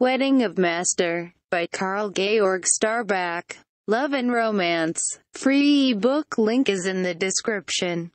Wedding of Master by Carl Georg Starbuck. Love and Romance. Free ebook link is in the description.